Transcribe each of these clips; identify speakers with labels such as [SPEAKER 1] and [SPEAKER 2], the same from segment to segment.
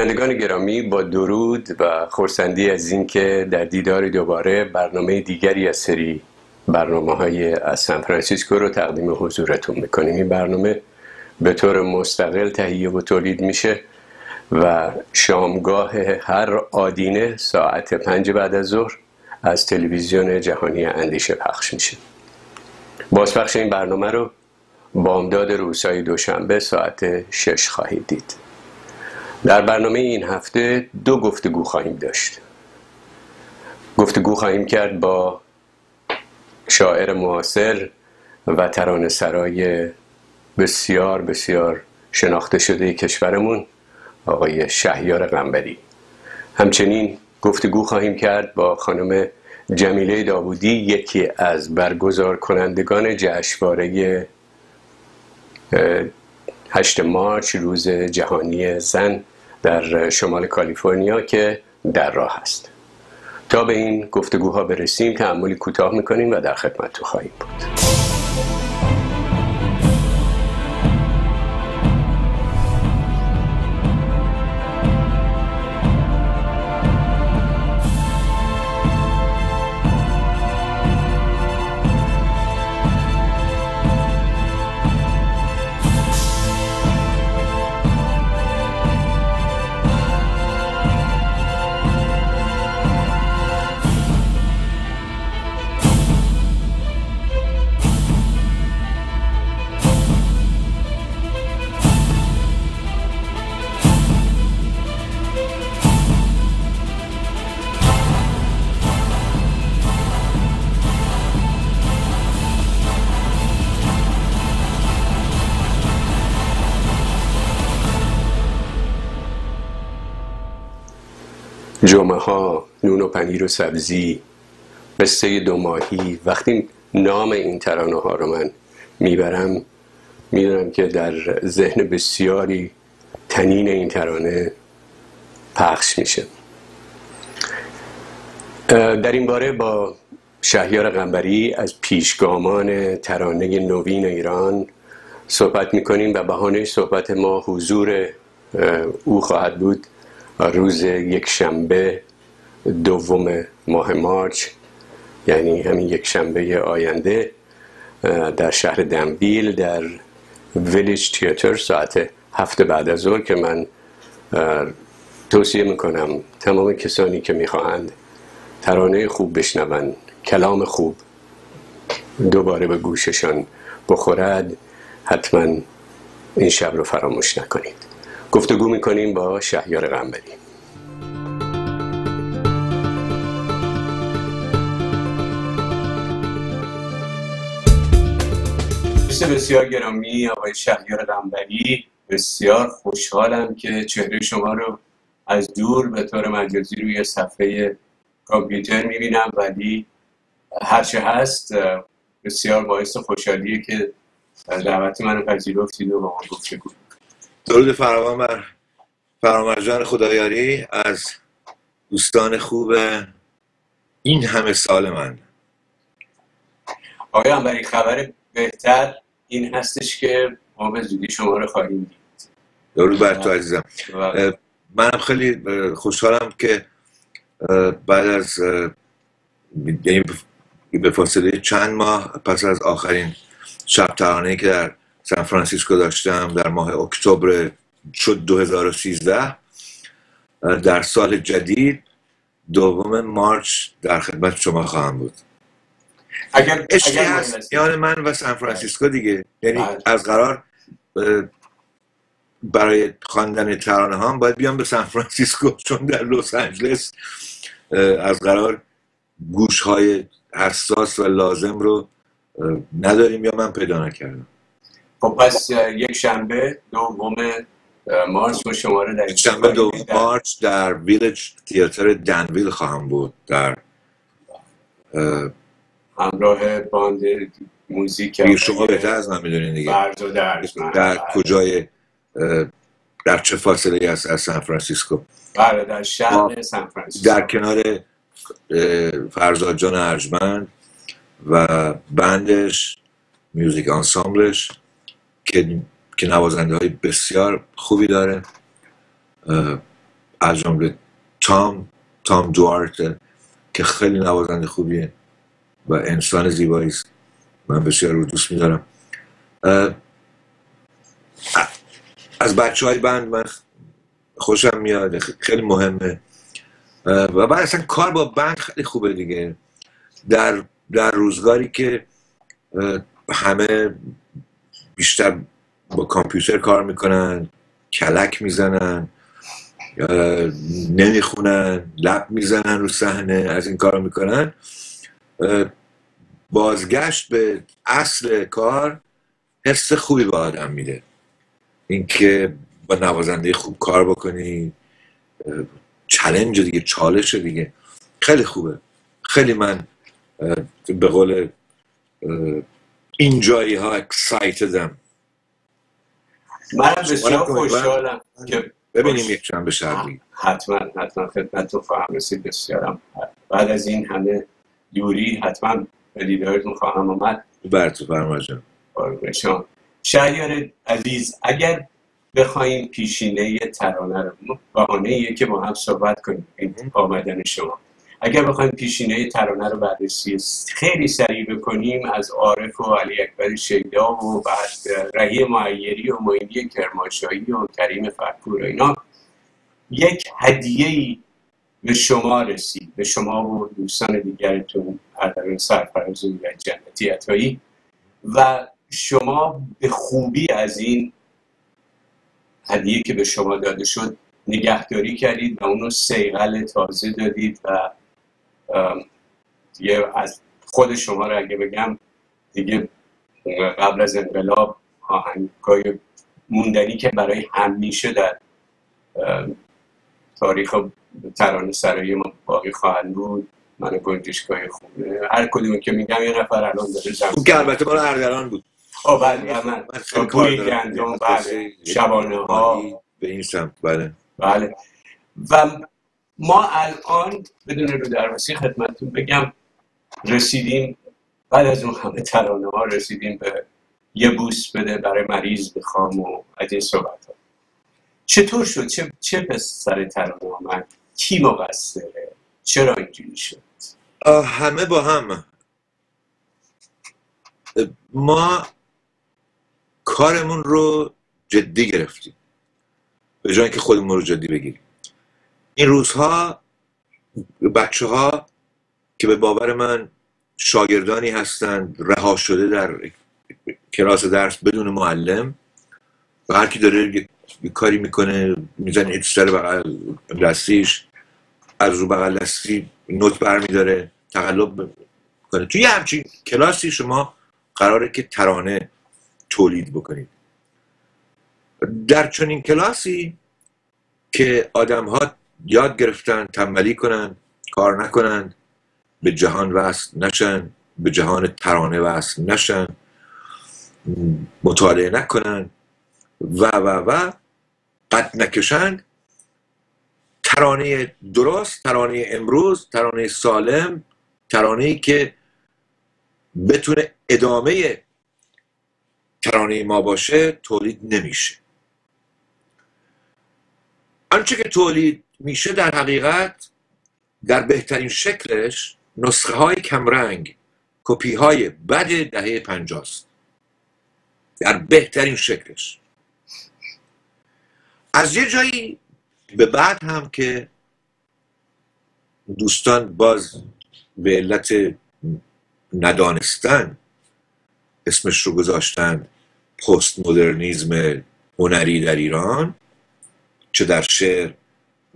[SPEAKER 1] بینندگان گرامی با درود و خورسندی از اینکه در دیدار دوباره برنامه دیگری از سری برنامه های از سان فرانسیسکو رو تقدیم حضورتون می‌کنیم. این برنامه به طور مستقل تهیه و تولید میشه و شامگاه هر آدینه ساعت پنج بعد از ظهر از تلویزیون جهانی اندیشه پخش میشه. بازپخش این برنامه رو بامداد روسای دوشنبه ساعت شش خواهید دید. در برنامه این هفته دو گفتگو خواهیم داشت. گفتگو خواهیم کرد با شاعر معاصر و ترانه سرای بسیار بسیار شناخته شده کشورمون آقای شهیار غنبری. همچنین گفتگو خواهیم کرد با خانم جمیله داوودی یکی از برگزار کنندگان جشنواره 8 مارچ روز جهانی زن. در شمال کالیفرنیا که در راه است. تا به این گفتگوها برسیم تعملی کوتاه می‌کنیم و در خدمتتون خواهیم بود. جمعه ها نون و پنیر و سبزی قصه دو ماهی. وقتی نام این ترانه ها رو من می‌برم می‌دونم که در ذهن بسیاری تنین این ترانه پخش میشه. در این باره با شهیار غنبری از پیشگامان ترانه نوین ایران صحبت می‌کنیم و بهانه صحبت ما حضور او خواهد بود. روز یک شنبه دوم ماه مارچ یعنی همین یک شنبه آینده در شهر دنبیل در ویلیج تیاتر ساعت هفته بعد از ظهر که من توصیه می‌کنم تمام کسانی که می‌خواهند ترانه خوب بشنوند کلام خوب دوباره به گوششان بخورد حتما این شب رو فراموش نکنید. گفتگو می‌کنیم با شهیار غنبری بسیار گرامی آقای شهیار غنبری بسیار خوشحالم که چهره شما رو از دور به طور مجازی روی صفحه کامپیوتر می‌بینم ولی هرچه هست بسیار باعث خوشحالیه که دعوت منو پذیرفتید و با ما گفتگو
[SPEAKER 2] درود فراوان بر فرامرجان خدایاری از دوستان خوب این همه سال من.
[SPEAKER 1] آقای برای خبر بهتر این هستش که ما به زودی شما رو خواهیم دید؟
[SPEAKER 2] درود بر تو عزیزم. منم خیلی خوشحالم که بعد از یعنی به فاصله چند ماه پس از آخرین شب ترانه که در سان فرانسیسکو داشتم در ماه اکتبر شد 2013 در سال جدید دوم مارچ در خدمت شما خواهم بود.
[SPEAKER 1] اگر
[SPEAKER 2] عشقی هست میان من و سان فرانسیسکو دیگه. یعنی
[SPEAKER 1] بله.
[SPEAKER 2] از قرار برای خواندن ترانه هم باید بیام به سان فرانسیسکو چون در لس آنجلس از قرار گوش های حساس و لازم رو نداریم یا من پیدا نکردم.
[SPEAKER 1] خب پس یک شنبه دوم مارچ با شماره در
[SPEAKER 2] شنبه دو مارچ در Village Theatre Danville خواهم بود در
[SPEAKER 1] همراه باند موزیک
[SPEAKER 2] شما بهتر از من می‌دونین دیگه.
[SPEAKER 1] و در
[SPEAKER 2] در کجای در چه فاصله ای است از سان فرانسیسکو؟
[SPEAKER 1] بله در شهر سان فرانسیسکو.
[SPEAKER 2] در کنار فرزاد جان ارجمند و band ش music ensemble ش که که نوازنده های بسیار خوبی داره. از جمله تام تام دوارت که خیلی نوازنده خوبیه و انسان زیبایی است. من بسیار رو دوست میدارم. از بچه های بند من خوشم میاد خیلی مهمه. و بعد اصلا کار با بند خیلی خوبه دیگه. در, در روزگاری که همه بیشتر با کامپیوتر کار می‌کنن کلک می‌زنن نمی‌خونن لب می‌زنن رو صحنه از این کار می‌کنن. بازگشت به اصل کار حس خوبی به آدم میده. اینکه با نوازنده خوب کار بکنی چلنج دیگه چالش دیگه. خیلی خوبه. خیلی من به قول این جایی ها اکسایتدم
[SPEAKER 3] من بسیار خوشحالم که
[SPEAKER 2] ببینیم یک شنبه شرقی
[SPEAKER 3] حتما حتما خدمتتون خواهم رسید بسیارم. بعد از این همه یوری حتما به دیدارتون خواهم آمد.
[SPEAKER 2] برتو فرما
[SPEAKER 3] جان. شهریار عزیز اگر بخوایم پیشینه ترانه رو بهانه که با هم صحبت کنیم آمدن شما. اگر بخوایم پیشینه ترانه رو بررسی خیلی سریع بکنیم از عارف و علی اکبر شیدا و بعد رهی معیری و معینی کرماشایی و کریم فرپور و اینا یک هدیه به شما رسید به شما و دوستان دیگرتون اردوان سرفرازی و جنتی اتایی و شما به خوبی از این هدیه که به شما داده شد نگهداری کردید و اونو سیغل تازه دادید و دیگه از خود شما رو اگه بگم دیگه قبل از انقلاب آهنگای موندنی که برای همیشه در تاریخ ترانه سرایی ما باقی خواهند بود من گنجشگاه خوبه هر کدومی که میگم یه نفر الان داره
[SPEAKER 2] زمان که البته مال اردلان بود.
[SPEAKER 3] آه بله من بوی گندم بله شبانه ها
[SPEAKER 2] به این سمت بله.
[SPEAKER 3] بله. و ما الان بدون رو درواسی خدمتتون بگم رسیدیم بعد از اون همه ترانه ها رسیدیم به یه بوس بده برای مریض بخوام و از این صحبت ها. چطور شد؟ چه, چه سر ترانه آمد کی مقصره؟ چرا اینجوری شد؟
[SPEAKER 2] همه با هم. ما کارمون رو جدی گرفتیم. به جای که خودمون رو جدی بگیریم. این روزها بچه ها که به باور من شاگردانی هستند رها شده در کلاس درس بدون معلم و هر کی داره یه کاری می‌کنه می‌زنه سر بغل دستیش از رو بغل دستی نوت برمیداره تقلب کنه توی همچین کلاسی شما قراره که ترانه تولید بکنید. در چنین کلاسی که آدم ها یاد گرفتن تنبلی کنن کار نکنن به جهان وصل نشن به جهان ترانه وصل نشن مطالعه نکنن و و و قد نکشند ترانه درست ترانه امروز ترانه سالم ترانه که بتونه ادامه ترانه ما باشه تولید نمیشه. آنچه که تولید میشه در حقیقت در بهترین شکلش نسخه های کمرنگ کپی های بد دهه پنجاست. در بهترین شکلش. از یه جایی به بعد هم که دوستان باز به علت ندانستن اسمش رو گذاشتن پست مدرنیزم هنری در ایران چه در شعر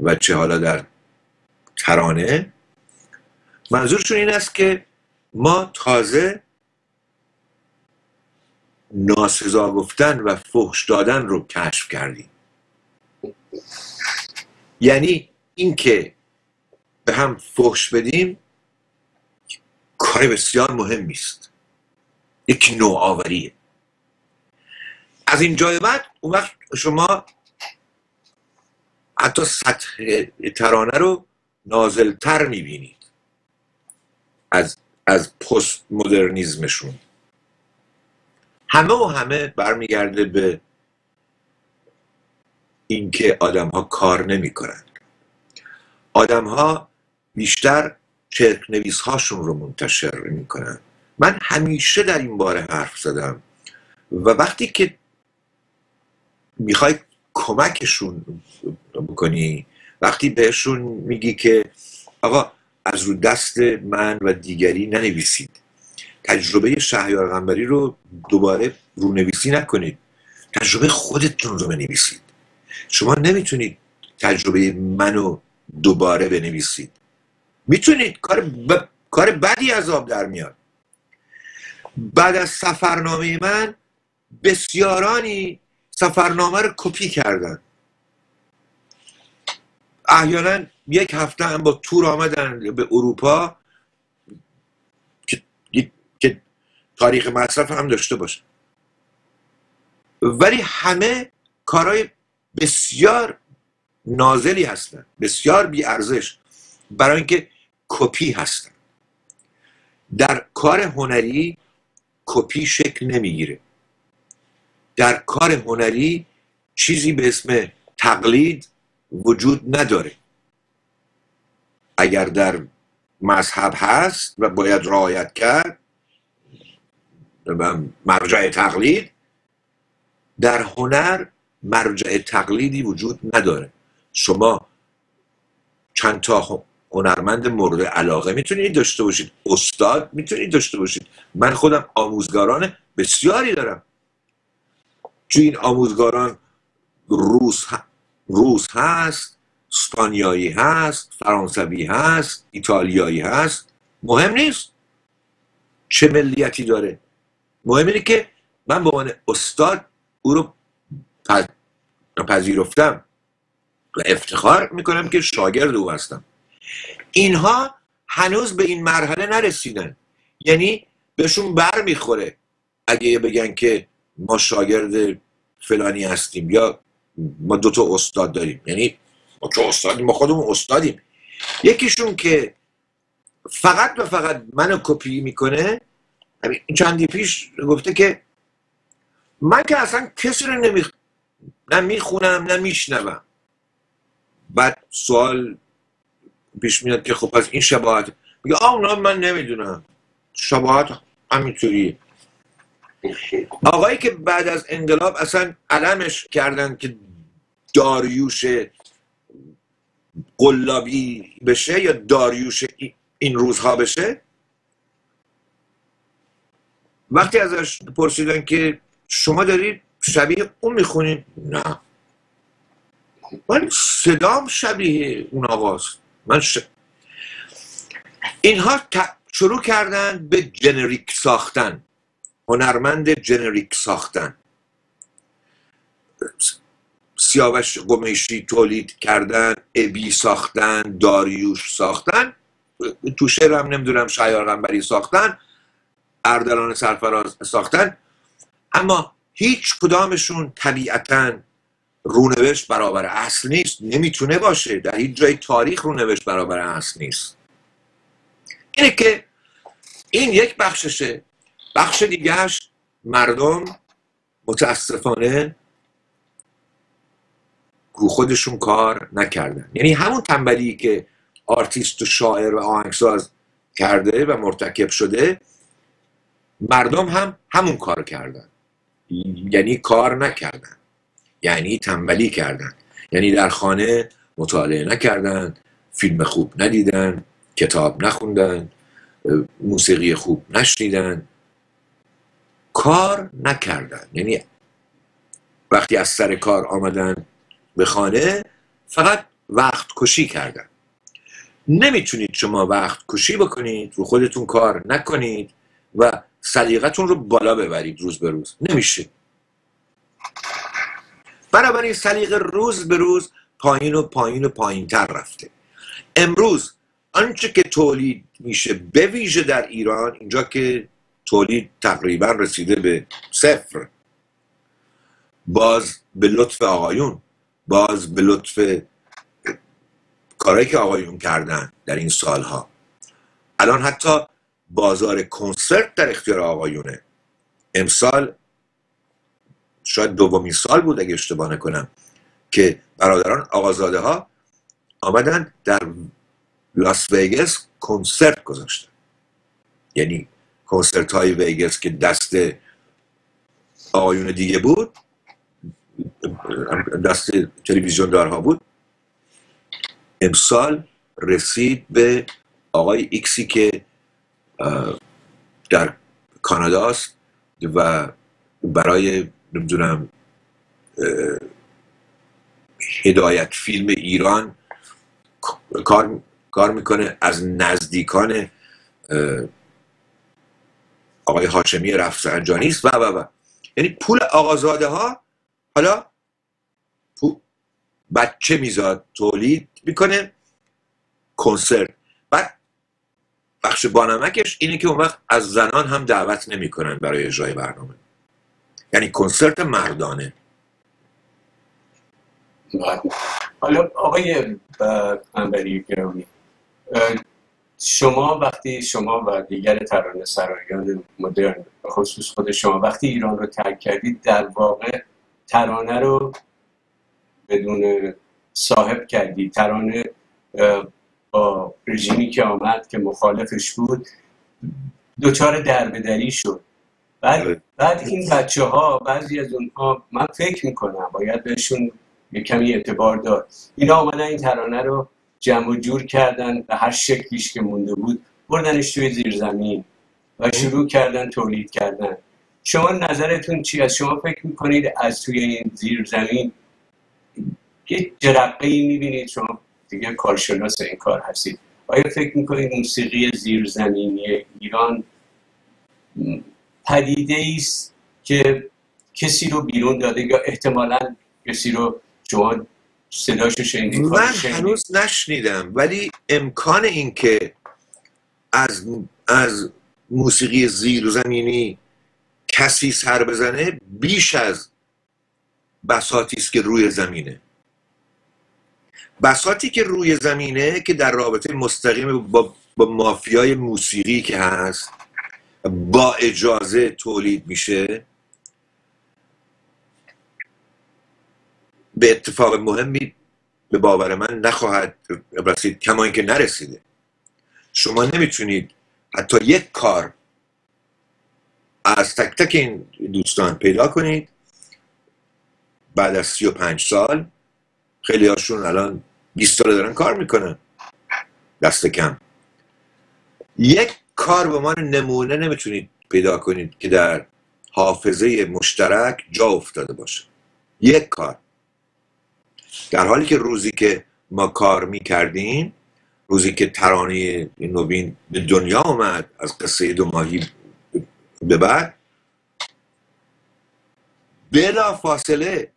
[SPEAKER 2] و چه حالا در ترانه. منظورشون این است که ما تازه ناسزا گفتن و فحش دادن رو کشف کردیم. یعنی اینکه به هم فحش بدیم کار بسیار مهمی است یک نوآوریه. از این جای بعد اون وقت شما حتی سطح ترانه رو نازلتر می‌بینید از از پست مدرنیزمشون همه و همه برمیگرده به اینکه آدم ها کار نمی کنند آدم ها بیشتر چرک نویس هاشون رو منتشر می‌کنن. من همیشه در این باره حرف زدم و وقتی که می‌خوای کمکشون بکنی. وقتی بهشون میگی که آقا از رو دست من و دیگری ننویسید. تجربه شهیار غنبری رو دوباره رونویسی نکنید. تجربه خودتون رو بنویسید. شما نمی‌تونید تجربه منو دوباره بنویسید. می‌تونید. کار, ب... کار بدی از آب در میاد. بعد از سفرنامه من بسیارانی سفرنامه رو کپی کردن. احیانا یک هفته هم با تور آمدن به اروپا که, تاریخ مصرف هم داشته باشه. ولی همه کارهای بسیار نازلی هستن. بسیار بی ارزش برای اینکه کپی هستن. در کار هنری کپی شکل نمی‌گیره. در کار هنری چیزی به اسم تقلید وجود نداره. اگر در مذهب هست و باید رعایت کرد مرجع تقلید در هنر مرجع تقلیدی وجود نداره. شما چند تا هنرمند مورد علاقه می‌تونید داشته باشید استاد می‌تونید داشته باشید. من خودم آموزگاران بسیاری دارم. تو این آموزگاران روس, روس هست اسپانیایی هست فرانسوی هست ایتالیایی هست. مهم نیست چه ملیتی داره. مهم اینه که من به عنوان استاد او رو پذیرفتم و افتخار می‌کنم که شاگرد او هستم. اینها هنوز به این مرحله نرسیدن. یعنی بهشون بر می‌خوره اگه بگن که ما شاگرد فلانی هستیم یا ما دوتا استاد داریم. یعنی ما که استادیم ما خودمون استادیم. یکیشون که فقط و فقط منو کپی می‌کنه چندی پیش گفته که من که اصلا کسی رو نمی... نه می‌خونم بعد سوال پیش میاد که خب پس این شباهت؟ میگه آه من نمی‌دونم. شباهت همینطوری آقایی که بعد از انقلاب اصلا علمش کردن که داریوش قلابی بشه یا داریوش این روزها بشه؟ وقتی ازش پرسیدن که شما دارید شبیه اون می‌خونید نه. من صدام شبیه اون آقاست من ش... اینها شروع کردن به جنریک ساختن. هنرمند جنریک ساختن. سیاوش قمیشی تولید کردن ابی ساختن داریوش ساختن تو شعرم نمی‌دونم شایار غنبری ساختن اردلان سرفراز ساختن اما هیچ کدامشون طبیعتا رونوشت برابر اصل نیست. نمی‌تونه باشه. در هیچ جای تاریخ رونوشت برابر اصل نیست. اینه که این یک بخششه بخش دیگهش مردم متاسفانه رو خودشون کار نکردن. یعنی همون تنبلی که آرتیست و شاعر و آهنگساز کرده و مرتکب شده مردم هم همون کار کردن. یعنی کار نکردن. یعنی تنبلی کردن. یعنی در خانه مطالعه نکردن فیلم خوب ندیدن کتاب نخوندن موسیقی خوب نشنیدن. کار نکردن. یعنی وقتی از سر کار آمدن به خانه فقط وقت کشی کردن. نمی‌تونید شما وقت کشی بکنید رو خودتون کار نکنید و سلیقتون رو بالا ببرید روز به روز. نمیشه. بنابراین سلیقه روز به روز پایین و پایین و پایین تر رفته. امروز آنچه که تولید میشه به ویژه در ایران اینجا که تولید تقریبا رسیده به صفر. باز به لطف آقایون باز به لطف کارهایی که آقایون کردن در این سالها. الان حتی بازار کنسرت در اختیار آقایونه. امسال شاید دومین سال بود اگه اشتباه نکنم که برادران آقازاده ها آمدن در لاس ویگس کنسرت گذاشتن. یعنی کنسرت های ویگس که دست آقایون دیگه بود دست تلویزیون دارها بود امسال رسید به آقای ایکسی که در کاناداست و برای نمی‌دونم هدایت فیلم ایران کار کار می‌کنه از نزدیکان آقای هاشمی رفسنجانی است و و و. یعنی پول آقازاده ها حالا بچه میزاد تولید می‌کنه کنسرت. بعد بخش بانمکش اینه که اون وقت از زنان هم دعوت نمی‌کنن برای اجرای برنامه. یعنی کنسرت مردانه.
[SPEAKER 3] حالا آقای انبری گرامی شما وقتی شما و دیگر ترانه سرایان مدرن خصوص خود شما وقتی ایران رو ترک کردید در واقع ترانه رو بدون صاحب کردید. ترانه با رژیمی که آمد که مخالفش بود دوچار دربدری شد. بعد, بله. بعد این بچه ها بعضی از اونها من فکر می‌کنم باید بهشون یه کمی اعتبار داد. اینا آمدن این ترانه رو جمع و جور کردن به هر شکلیش که مونده بود بردنش توی زیر زمین و شروع کردن تولید کردن. شما نظرتون چی از شما فکر می‌کنید از توی این زیر زمین یه جرقه ای می‌بینید؟ شما دیگه کارشناس این کار هستید. آیا فکر می‌کنید موسیقی زیرزمینی ایران پدیده است که کسی رو بیرون داده یا احتمالا کسی رو شما صداشو شنیدید
[SPEAKER 2] من هنوز نشنیدم ولی امکان این که از از موسیقی زیرزمینی کسی سر بزنه بیش از بساتی است که روی زمینه. بساتی که روی زمینه که در رابطه مستقیم با, با مافیای موسیقی که هست با اجازه تولید میشه به اتفاق مهمی به باور من نخواهد رسید کما اینکه نرسیده. شما نمی‌تونید حتی یک کار از تک تک این دوستان پیدا کنید. بعد از سی و پنج سال خیلی هاشون الان 20 ساله دارن کار می‌کنن. دست کم. یک کار به من نمونه نمی‌تونید پیدا کنید که در حافظه مشترک جا افتاده باشه. یک کار. در حالی که روزی که ما کار می‌کردیم روزی که ترانه نوین به دنیا آمد از قصه دو ماهی به بعد بلا فاصله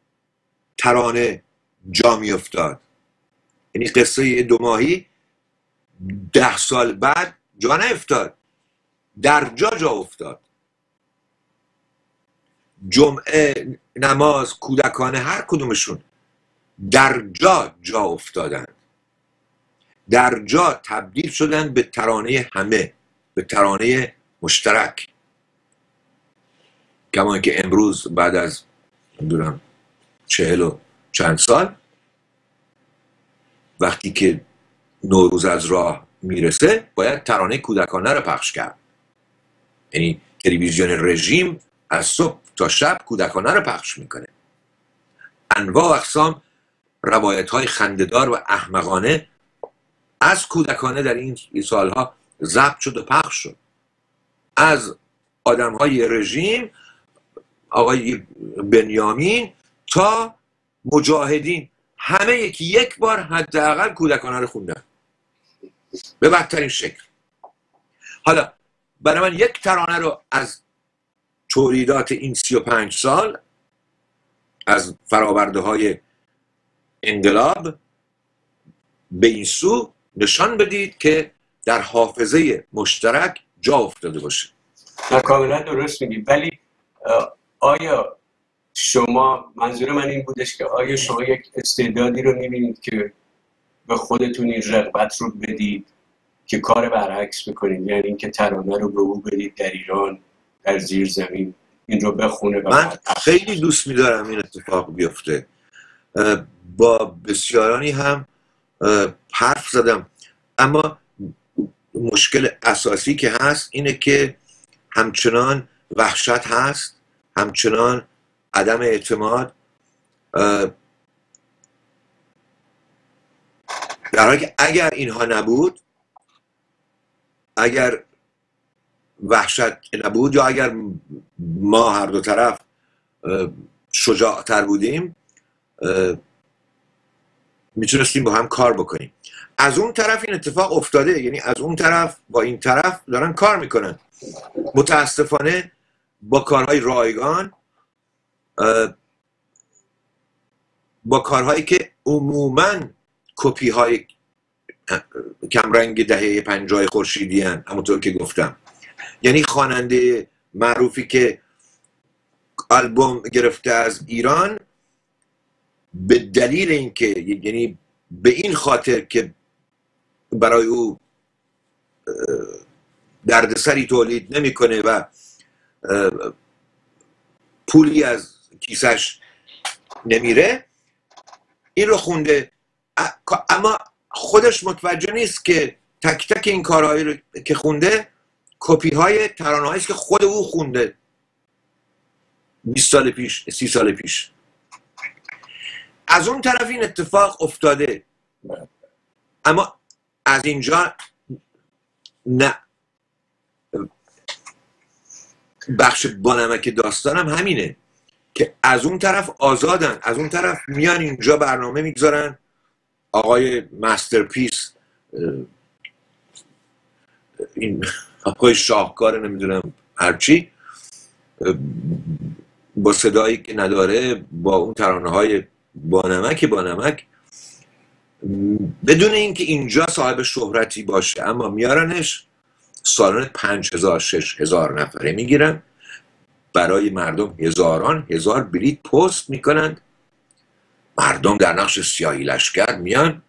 [SPEAKER 2] ترانه جا می افتاد یعنی قصه دو ماهی ده سال بعد جا نیفتاد. در جا جا افتاد. جمعه نماز کودکانه هر کدومشون در جا جا افتادند در جا تبدیل شدن به ترانه همه به ترانه مشترک. کما که امروز بعد از نمی‌دونم چهل و چند سال وقتی که نوروز از راه می‌رسه باید ترانه کودکانه رو پخش کرد. یعنی تلویزیون رژیم از صبح تا شب کودکانه رو پخش می‌کنه. انواع اقسام روایت های خنددار و احمقانه از کودکانه در این سالها ضبط شد و پخش شد. از آدم های رژیم آقای بنیامین تا مجاهدین همه یکی یک بار حداقل کودکانه رو خوندن. به بدترین شکل. حالا برای من یک ترانه رو از تولیدات این سی و پنج سال از فراورده های انقلاب به این سو نشان بدید که در حافظه مشترک جا افتاده باشه.
[SPEAKER 3] کاملا درست میگی. ولی آیا شما منظور من این بودش که آیا شما یک استعدادی رو می‌بینید که به خودتون این رغبت رو بدید که کار برعکس بکنید؟ یعنی اینکه ترانه رو به او بدید در ایران در زیر زمین این رو بخونه
[SPEAKER 2] من خیلی دوست میدارم این اتفاق بیفته. با بسیارانی هم حرف زدم. اما مشکل اساسی که هست اینه که همچنان وحشت هست همچنان عدم اعتماد در حالی که اگر اینها نبود اگر وحشت نبود یا اگر ما هر دو طرف شجاعتر بودیم می‌تونستیم با هم کار بکنیم. از اون طرف این اتفاق افتاده یعنی از اون طرف با این طرف دارن کار می‌کنن. متاسفانه با کارهای رایگان با کارهایی که عموما کپی های کمرنگ دهه پنجاه خورشیدی همونطور که گفتم. یعنی خواننده معروفی که آلبوم گرفته از ایران به دلیل اینکه یعنی به این خاطر که برای او دردسری تولید نمی‌کنه و پولی از کیسش نمیره این رو خونده. اما خودش متوجه نیست که تک تک این کارهایی رو که خونده کپی های ترانه که خود او خونده. 20 سال پیش 30 سال پیش. از اون طرف این اتفاق افتاده. اما از اینجا نه. بخش بانمک داستانم همینه که از اون طرف آزادن. از اون طرف میان اینجا برنامه می‌گذارن. آقای مسترپیس این آقای شاهکار نمی‌دونم هرچی با صدایی که نداره با اون ترانه های بانمک بانمک بدون اینکه اینجا صاحب شهرتی باشه اما میارنش سالن پنج هزار شش هزار نفره می‌گیرن. برای مردم هزاران هزار بلیت پست می‌کنند. مردم در نقش سیاهی لشکر میان.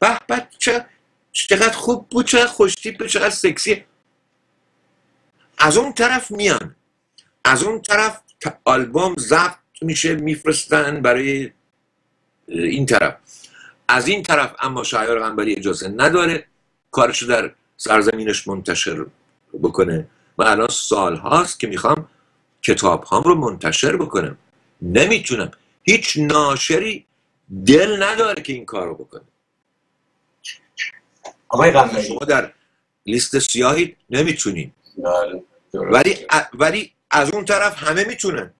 [SPEAKER 2] به چه چقدر خوب بود چقدر خوشتیپ چقدر سکسی. از اون طرف میان. از اون طرف آلبوم ضبط میشه میفرستن برای این طرف. از این طرف اما شایار غنبری اجازه نداره کارشو در سرزمینش منتشر بکنه. و الان سال هاست که می‌خوام کتاب هام رو منتشر بکنم. نمی‌تونم. هیچ ناشری دل نداره که این کار رو بکنه.
[SPEAKER 1] آقای غنبری
[SPEAKER 2] شما در لیست سیاهی نمی‌تونین. بله، ولی ولی از اون طرف همه می‌تونن.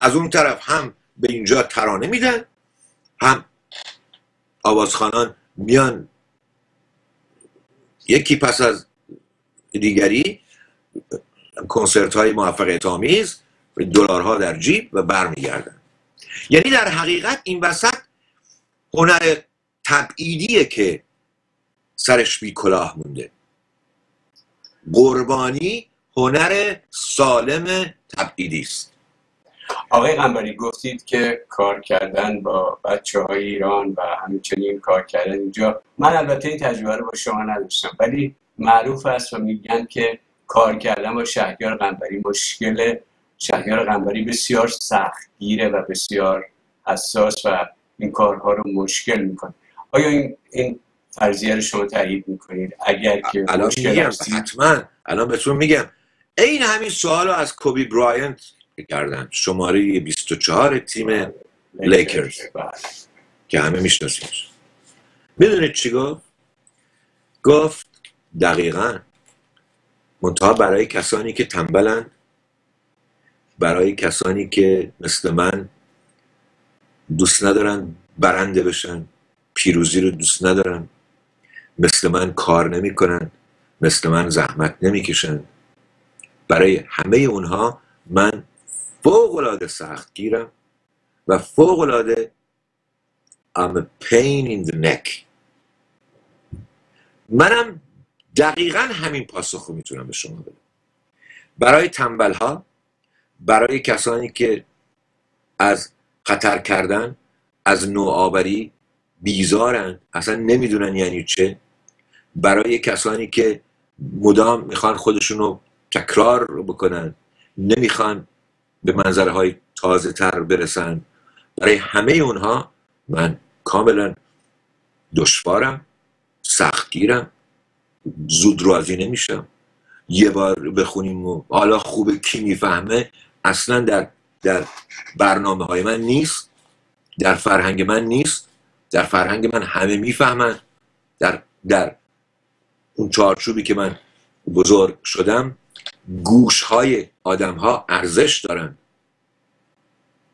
[SPEAKER 2] از اون طرف هم به اینجا ترانه میدن. هم آوازخانان میان. یکی پس از دیگری کنسرت های آمیز دلارها در جیب و برمیگردن. یعنی در حقیقت این وسط هنر تبعیدیه که سرش بی کلاه مونده. قربانی هنر سالم تبعیدی است.
[SPEAKER 1] آقای قنبری گفتید که کار کردن با بچه های ایران و همچنین کار کردن اینجا من البته این تجربه رو با شما نداشتم ولی معروف است و میگن که کار کردن با شهریار قنبری مشکل. شهریار قنبری بسیار سختگیره و بسیار حساس و این کارها رو مشکل می‌کنه. آیا این, این فرضیه رو شما تایید می‌کنید؟ اگر که
[SPEAKER 2] الان میگم حتما الان بهتون میگم. این همین سوال رو از کوبی براینت کردن شماره 24 تیم لیکرز بله. که همه میشناسیمش. می‌دونید چی گفت؟ گفت دقیقا. منتها برای کسانی که تنبلن برای کسانی که مثل من دوست ندارن برنده بشن پیروزی رو دوست ندارن مثل من کار نمی‌کنن مثل من زحمت نمی‌کشن. برای همه اونها من فوق العاده سخت گیرم و فوق I'm a pain in the neck. منم دقیقا همین پاسخ می‌تونم به شما بدم. برای تنبل ها برای کسانی که از خطر کردن از نوآوری بیزارن اصلا نمی‌دونن یعنی چه. برای کسانی که مدام می‌خوان خودشون رو تکرار بکنن نمی‌خوان به منظره های تازه تر برسن. برای همه اونها من کاملا دشوارم سختگیرم زود راضی نمیشم. یه بار بخونیم و حالا خوبه کی می‌فهمه. اصلا در در برنامه های من نیست در فرهنگ من نیست در فرهنگ من همه می‌فهمن. در در اون چارچوبی که من بزرگ شدم گوش های آدم ها ارزش دارن.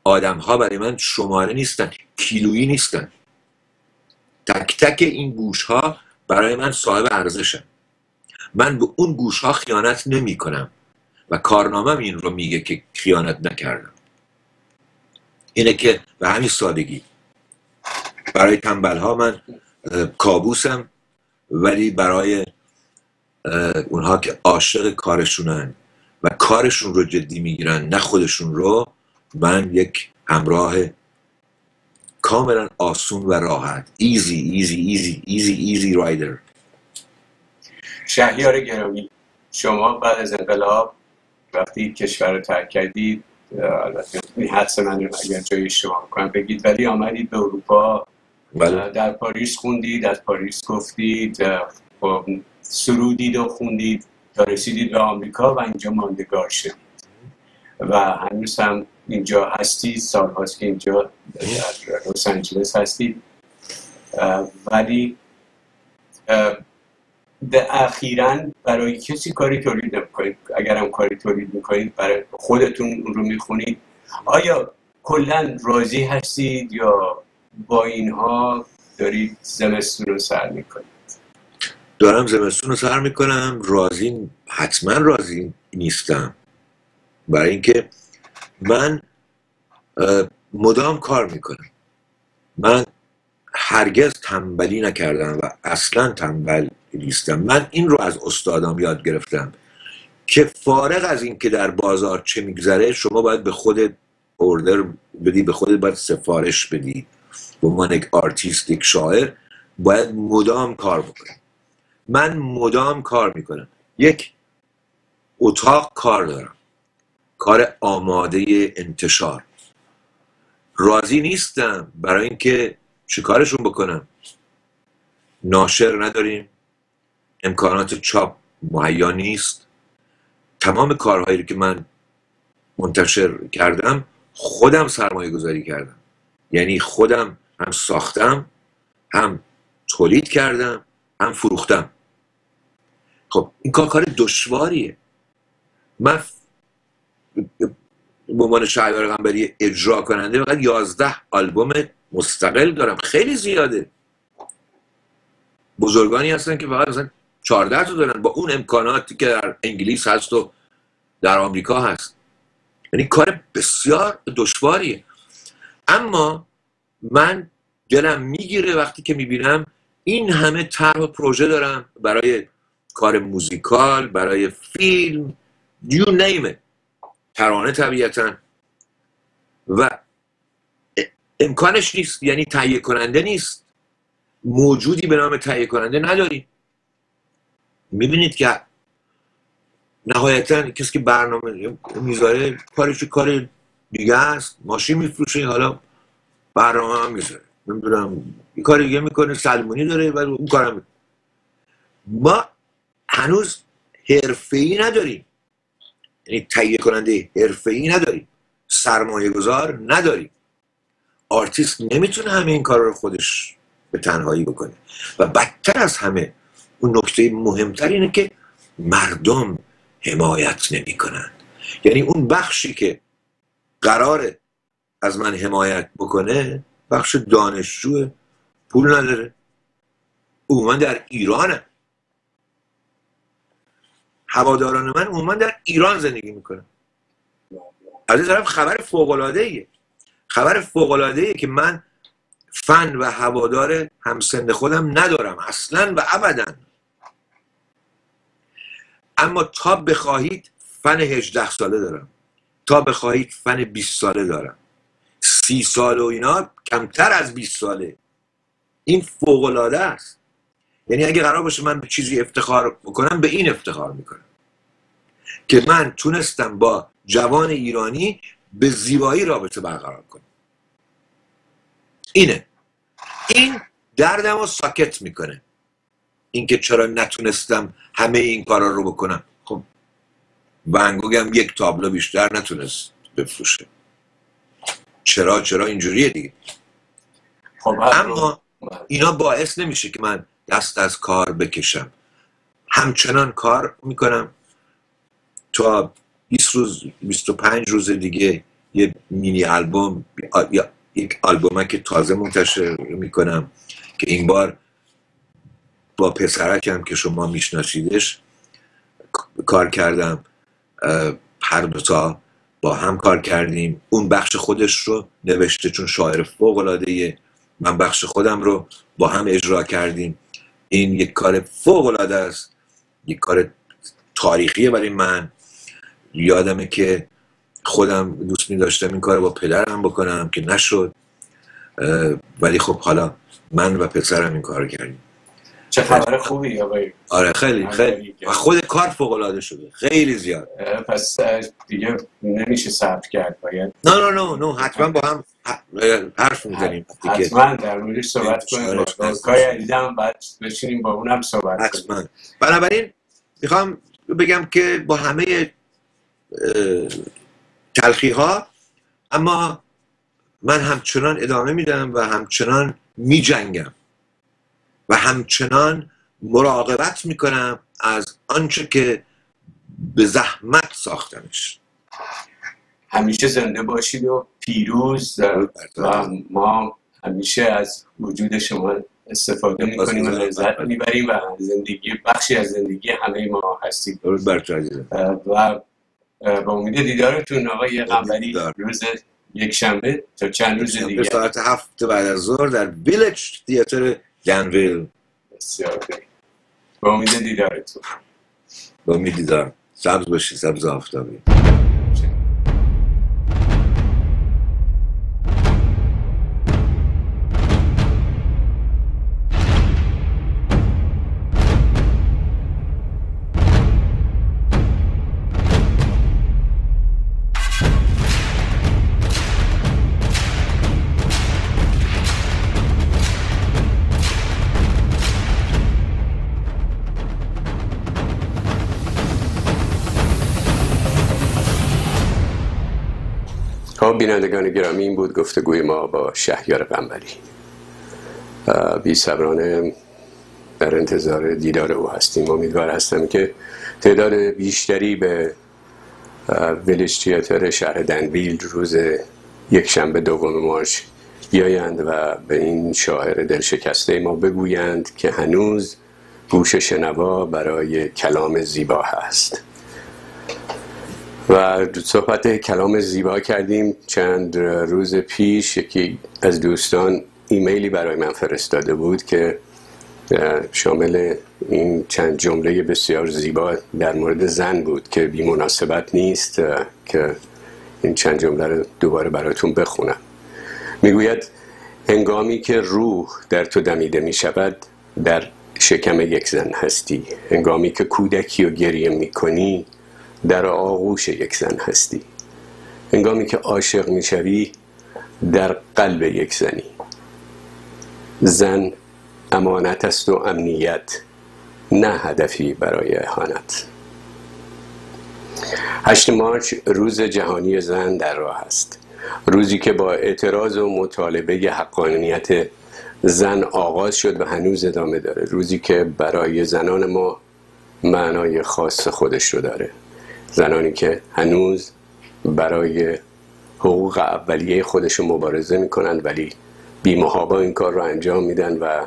[SPEAKER 2] آدم ها برای من شماره نیستن کیلویی نیستن. تک تک این گوش ها برای من صاحب ارزشن. من به اون گوش ها خیانت نمی کنم و کارنامه این رو میگه که خیانت نکردم. اینه که به همین سادگی. برای تنبل ها من کابوسم ولی برای اونها که عاشق کارشونن و کارشون رو جدی می‌گیرن نه خودشون رو من یک همراه کاملا آسون و راحت easy easy easy easy easy rider
[SPEAKER 3] شهریار گرامی شما بعد از انقلاب وقتی کشور رو ترک کردید البته این حدس من رو اگر جای شما کنم بگید ولی آمدید به اروپا بله. در پاریس خوندید از پاریس گفتید سرودید و خوندید تا رسیدید به آمریکا و اینجا ماندگار شدید. و هنوز هم اینجا هستید سال هاست که اینجا لس آنجلس هستید. ولی اخیرا برای کسی کاری تولید نمی‌کنید. اگر هم کاری تولید می‌کنید برای خودتون اون رو می‌خونید. آیا کلا راضی هستید یا با اینها دارید زمستون رو سر می‌کنید؟
[SPEAKER 2] دارم زمستون رو سر می‌کنم. راضی حتما راضی نیستم. برای اینکه من مدام کار می‌کنم. من هرگز تنبلی نکردم و اصلا تنبل نیستم. من این رو از استادام یاد گرفتم که فارغ از اینکه در بازار چه میگذره شما باید به خودت اوردر بدی به خودت باید سفارش بدی. به عنوان یک آرتیست یک شاعر باید مدام کار بکنی. من مدام کار می‌کنم. یک اتاق کار دارم. کار آماده انتشار. راضی نیستم برای اینکه چیکارشون بکنم. ناشر نداریم. امکانات چاپ مهیا نیست. تمام کارهایی که من منتشر کردم خودم سرمایه گذاری کردم. یعنی خودم هم ساختم هم تولید کردم هم فروختم. خب این کار کار دشواریه. من به عنوان شاعر غنبری اجرا کننده فقط یازده آلبوم مستقل دارم. خیلی زیاده. بزرگانی هستن که فقط مثلا 14 تا دارن. با اون امکاناتی که در انگلیس هست و در آمریکا هست. یعنی کار بسیار دشواریه. اما من دلم می‌گیره وقتی که می‌بینم این همه طرح و پروژه دارم برای کار موزیکال برای فیلم name it. ترانه طبیعتا. و امکانش نیست یعنی تهیه کننده نیست. موجودی به نام تهیه کننده نداریم می‌بینید که نهایتا کسی که برنامه می‌ذاره کارش کار دیگه است ماشین میفروشه حالا برنامه هم می‌ذاره. نمی‌دونم این کار دیگه می‌کنه سلمونی داره و اون کارم. ما هنوز حرفه‌ای نداریم. یعنی تهیه کننده حرفه‌ای نداریم. سرمایه گذار نداریم. آرتیست نمی‌تونه همه این کار رو خودش به تنهایی بکنه. و بدتر از همه اون نکته مهمتر اینه که مردم حمایت نمی‌کنن یعنی اون بخشی که قراره از من حمایت بکنه بخش دانشجو پول نداره. عموما در ایرانه هواداران من عموما در ایران زندگی می‌کنن. از این طرف خبر فوق خبر فوق که من فن و هوادار همسند خودم ندارم اصلا و ابدا. اما تا بخواهید فن 18 ساله دارم. تا بخواهید فن 20 ساله دارم. سی سال و اینا کمتر از 20 ساله. این فوق است. یعنی اگه قرار باشه من به چیزی افتخار بکنم به این افتخار می‌کنم. که من تونستم با جوان ایرانی به زیبایی رابطه برقرار کنم. اینه. این دردم رو ساکت می‌کنه. اینکه چرا نتونستم همه این کارا رو بکنم. خب ونگوگم یک تابلو بیشتر نتونست بفروشه. چرا چرا اینجوریه دیگه. خب اما اینا باعث نمیشه که من دست از کار بکشم. همچنان کار می‌کنم. تا 20 روز 25 روز دیگه یه مینی آلبوم یا یک آلبوم که تازه منتشر می‌کنم که این بار با پسرکم که شما میشناسیدش کار کردم. هر دوتا با هم کار کردیم. اون بخش خودش رو نوشته چون شاعر فوق العاده من بخش خودم رو با هم اجرا کردیم. این یک کار فوق العاده است. یک کار تاریخیه برای من. یادمه که خودم دوست می داشتم این کار با پدرم بکنم که نشد. ولی خب حالا من و پسرم این کار کردیم.
[SPEAKER 3] چه خبر خوبی آقای
[SPEAKER 2] آره خیلی خیلی. خود کار فوق العاده شده. خیلی زیاد.
[SPEAKER 3] پس دیگه نمیشه صبر کرد باید.
[SPEAKER 2] نه نه نه نه حتما با هم حرف می‌زنیم
[SPEAKER 3] حتما در موردش صحبت کنیم. کاری دیدم بعد بشینیم با اونم صحبت
[SPEAKER 2] حتما. بنابراین می‌خوام بگم که با همه تلخی ها اما من همچنان ادامه میدم و همچنان میجنگم. و همچنان مراقبت می‌کنم از آنچه که به زحمت ساختمش.
[SPEAKER 3] همیشه زنده باشید و پیروز و ما همیشه از وجود شما استفاده می‌کنیم و لذت می‌بریم و زندگی بخشی از زندگی همه ما هستیم. و با امید دیدارتون آقای قنبری روز یک شنبه تا چند روز دیگه
[SPEAKER 2] ساعت هفت بعد از ظهر در ویلج تیاتر دنویل
[SPEAKER 3] بسیار با امید دیدارتون
[SPEAKER 2] با امید دیدار سبز باشی سبز آفتابی.
[SPEAKER 1] بینندگان گرامی این بود گفتگوی ما با شهیار قنبری بی سبرانه در انتظار دیدار او هستیم. امیدوار هستم که تعداد بیشتری به ویلیج تیاتر شهر دنویل روز یک شنبه دوم مارچ بیایند و به این شاعر دلشکسته ما بگویند که هنوز گوش شنوا برای کلام زیبا هست. و صحبت کلام زیبا کردیم. چند روز پیش یکی از دوستان ایمیلی برای من فرستاده بود که شامل این چند جمله بسیار زیبا در مورد زن بود که بی مناسبت نیست که این چند جمله رو دوباره براتون بخونم. می‌گوید هنگامی که روح در تو دمیده می شود در شکم یک زن هستی. هنگامی که کودکی و گریه می کنی در آغوش یک زن هستی. هنگامی که عاشق می‌شوی در قلب یک زنی. زن امانت است و امنیت نه هدفی برای اهانت. هشت مارچ روز جهانی زن در راه است. روزی که با اعتراض و مطالبه حقانیت زن آغاز شد و هنوز ادامه داره. روزی که برای زنان ما معنای خاص خودش رو داره. زنانی که هنوز برای حقوق اولیه خودشون مبارزه می‌کنند ولی بیمهابا این کار رو انجام میدن و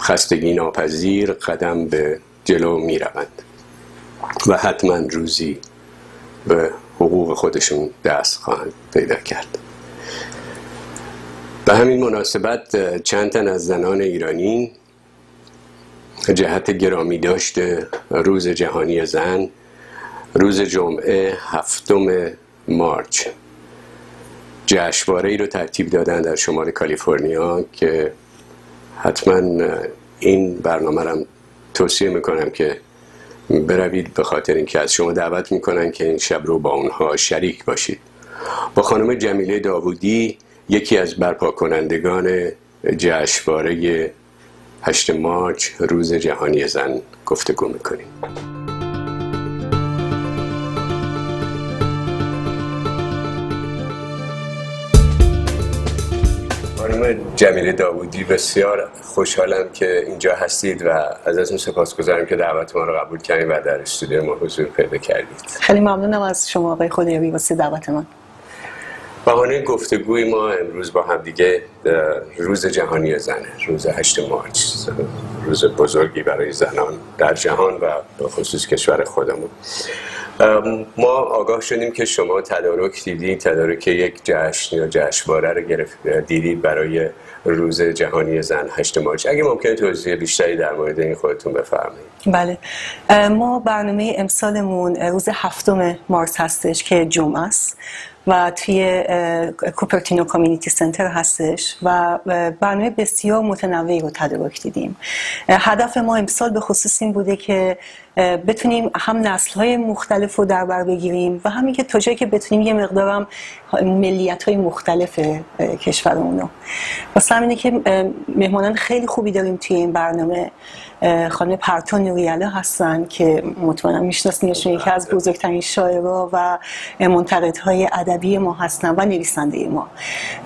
[SPEAKER 1] خستگی ناپذیر قدم به جلو می‌روند و حتما روزی به حقوق خودشون دست خواهند پیدا کرد. به همین مناسبت چند تن از زنان ایرانی جهت گرامی داشته روز جهانی زن. روز جمعه هفتم مارچ. جشنواره ای رو ترتیب دادن در شمال کالیفرنیا که حتما این برنامه رو توصیه می‌کنم که بروید به خاطر اینکه از شما دعوت می‌کنن که این شب رو با اونها شریک باشید. با خانم جمیله داوودی یکی از برپا کنندگان جشنواره 8 مارچ روز جهانی زن گفتگو می‌کنیم. خانم جمیله داوودی بسیار خوشحالم که اینجا هستید و از ازتون سپاسگزارم که دعوت ما رو قبول کردید و در استودیو ما حضور پیدا کردید.
[SPEAKER 4] خیلی ممنونم از شما آقای خدیوی واسه دعوت من.
[SPEAKER 1] بهانه گفتگوی ما امروز با هم دیگه روز جهانی زنه. روز 8 مارچ روز بزرگی برای زنان در جهان و به خصوص کشور خودمون. ما آگاه شدیم که شما تدارک دیدید تدارک یک جشن یا جشنواره رو گرفت دیدید برای روز جهانی زن 8 مارچ. اگه ممکن توضیح بیشتری در مورد این خودتون بفرمایید.
[SPEAKER 4] بله. ما برنامه امسالمون روز هفتم مارس هستش که جمعه است. و توی کوپرتینو کامیونیتی سنتر هستش و برنامه بسیار متنوعی رو تدارک دیدیم. هدف ما امسال به خصوص این بوده که بتونیم هم نسل های مختلف رو در بر بگیریم و همین که تا جایی که بتونیم یه مقدارم ملیت های مختلف کشورمون رو. واسه همینه که مهمانان خیلی خوبی داریم توی این برنامه. خانم پرتو نوریاله هستن که مطمئنم میشناسینشون یکی از بزرگترین شاعرها و منتقدهای ادبی ما هستن و نویسنده ما.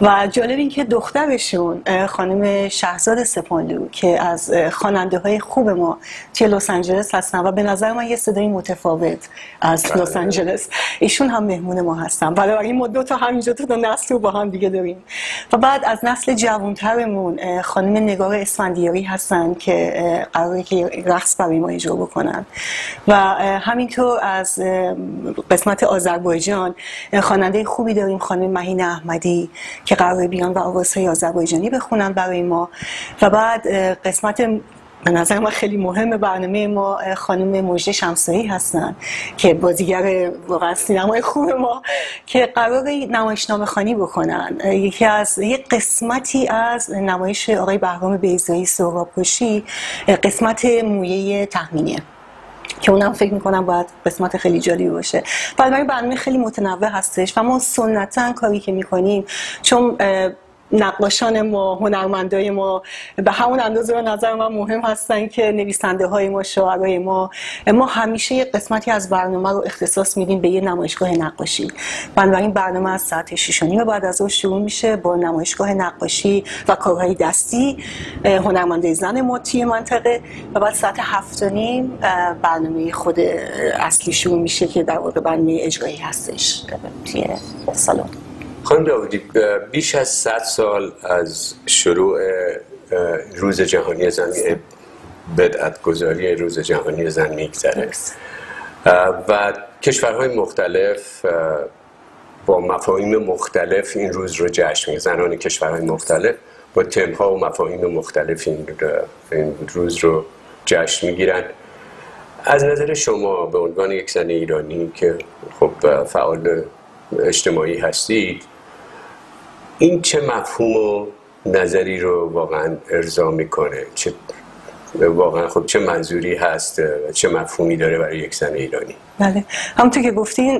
[SPEAKER 4] و جالب این که دخترشون خانم شهزاد سپانلو که از خواننده های خوب ما توی لس آنجلس هستن و به نظر من یه صدای متفاوت از بله. لس آنجلس. ایشون هم مهمون ما هستن. بنابراین ما دو تا همینجا تو نسل رو با هم دیگه داریم. و بعد از نسل جوانترمون خانم نگار اسفندیاری هستن که قراره که رقص برای ما اجرا بکنن. و همینطور از قسمت آذربایجان خواننده خوبی داریم خانم مهین احمدی که قرار بیان و آوازهای آذربایجانی بخونن برای ما. و بعد قسمت به نظر ما خیلی مهم برنامه ما خانم مجده شمسایی هستن که بازیگر واقعا سینمای خوب ما که قرار نمایشنامه خانی بکنن. یکی از یک قسمتی از نمایش آقای بهرام بیزایی سهراب قسمت مویه تحمینیه که اونم فکر می‌کنم باید قسمت خیلی جالبی باشه. بنابراین برنامه خیلی متنوع هستش و ما سنتا کاری که می‌کنیم چون نقاشان ما هنرمندای ما. به همون اندازه به نظر من مهم هستن که نویسنده های ما شاعرای ما. ما همیشه یه قسمتی از برنامه رو اختصاص میدیم به یه نمایشگاه نقاشی. بنابراین برنامه از ساعت 6 بعد از اون شروع میشه با نمایشگاه نقاشی و کارهای دستی هنرمنده زن ما توی منطقه و بعد ساعت 7 نیم برنامه خود اصلی شروع میشه که در واقع برنامه اجرایی هستش توی سالن.
[SPEAKER 1] خانم داودی بیش از 100 سال از شروع روز جهانی زن بدعت گذاری روز جهانی زن میگذره. و کشورهای مختلف با مفاهیم مختلف این روز رو جشن می‌گیرن. زنان کشورهای مختلف با تمها و مفاهیم مختلف این, روز رو جشن می‌گیرن. از نظر شما به عنوان یک زن ایرانی که خب فعال اجتماعی هستید این چه مفهوم و نظری رو واقعا ارضا می‌کنه؟ چه واقعا خب چه منظوری هست و چه مفهومی داره برای یک زن ایرانی؟
[SPEAKER 4] بله. همونطور که گفتین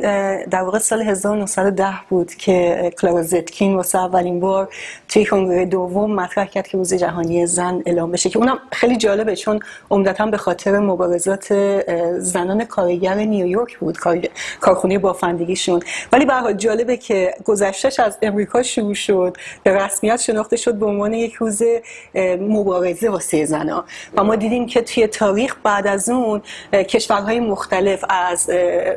[SPEAKER 4] در واقع سال 1910 بود که کلارا زتکین واسه اولین بار توی کنگره دوم مطرح کرد که روز جهانی زن اعلام بشه که اونم خیلی جالبه چون عمدتا به خاطر مبارزات زنان کارگر نیویورک بود کارخونه بافندگیشون. ولی به جالبه که گذشتهش از امریکا شروع شد به رسمیت شناخته شد به عنوان یک روز مبارزه واسه زنان. و ما دیدیم که توی تاریخ بعد از اون کشورهای مختلف از